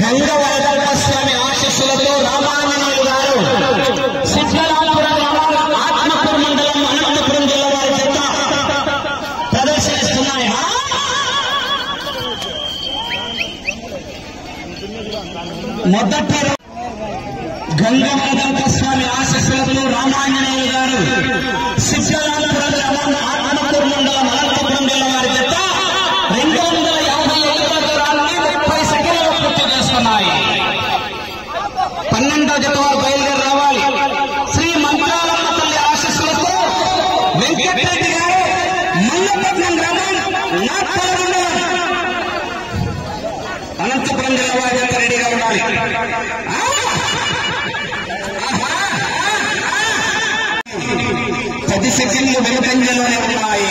గంగవరదప్ప స్వామి ఆశస్సులతో రామాంజనేయులు గారు సిద్ధరామపురం గ్రామం ఆత్మకూరు మండలం అనంతపురం జిల్లా వారి చెత్త ప్రదర్శనిస్తున్నాయి మొదటి రౌ- గంగవరదప్ప స్వామి ఆశస్సులతో రామాంజనేయులు గారు సిద్ధరామపురం పన్నెండో జత వారు బయలుదేరి రావాలి శ్రీ మంత్రాలమ్మ తల్లి ఆశీస్సులతో వెంకటరెడ్డి గారు మల్లపట్నం గ్రామం నాగపూర్ మండలం అనంతపురం జిల్లా వారి జత రెడీగా ఉండాలి ఆ! ఆహా! పది సెకండ్లు వెనుకంజలోనే ఉన్నాయి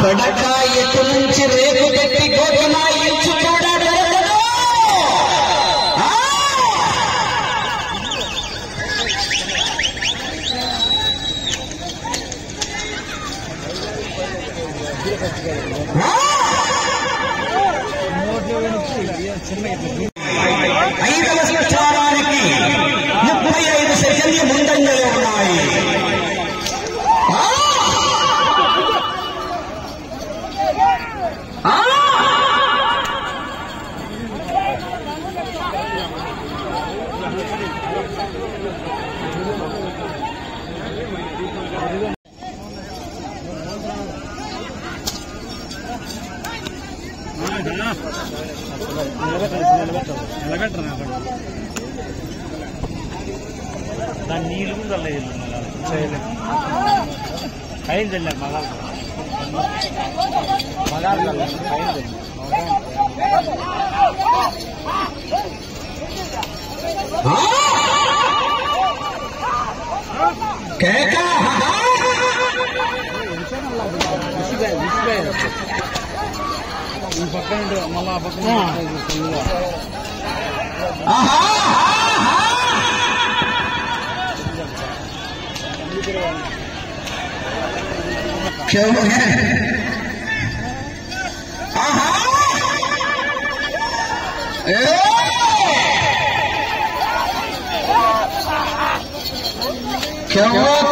కొడక ఎటు నుంచి రేపు పెట్టి గోకిన ఇంచు కూడా దొరకదు. నిలబెట్టరు దాన్ని నీళ్ళు కూడా లేదు చేయలేదు అయింది వెళ్ళా మగాలు మగాలు అయింది ఆ! కేక! ఈ పక్కన ఉంటే మళ్ళీ ఆ పక్కన ఫుల్గా ఆహా! क्यों है आहा! ए! क्यों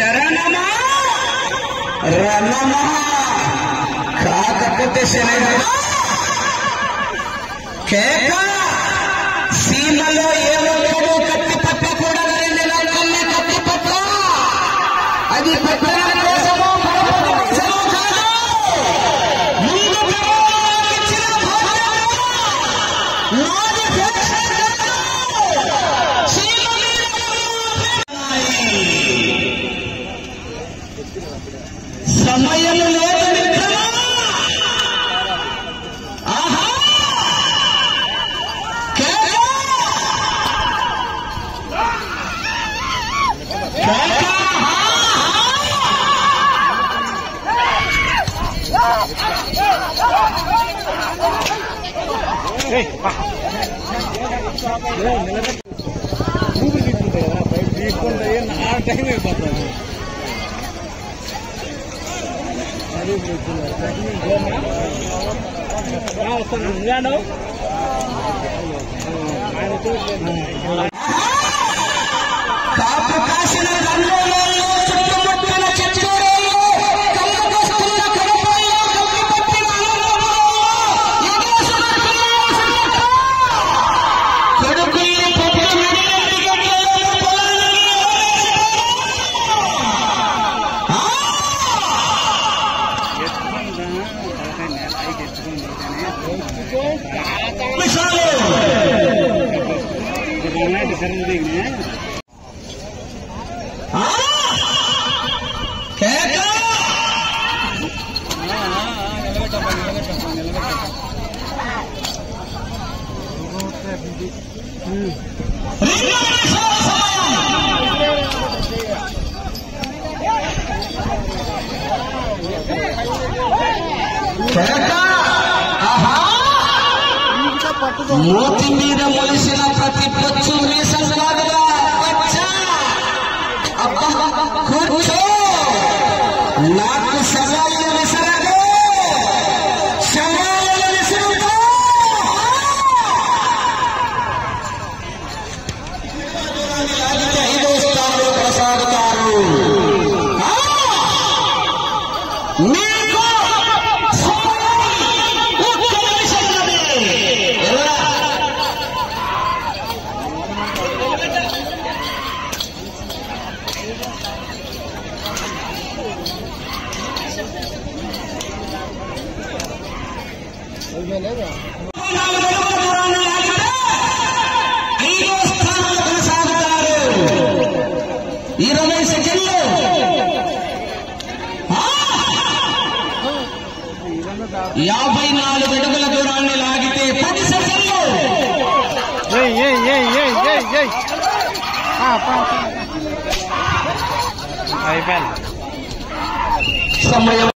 ಶರಣಮ ರಣಮ ಕಾಕತೆ ಶರಣ ಕೇಕ ಮೂರು ಬಿದ್ದಿದೆ ಬೀಳ್ಕೊಂಡ ಏನು ಆ ಟೈಮೇ ಬರ್ತಾರೆ ನಾನು ఆయన చూసి Check మూతి మీద మొలిసిన ప్రతి పొచ్చు మీద యాభై నాలుగు అడుగుల దూరాన్ని లాగితే పది సెకండ్లు. సమయం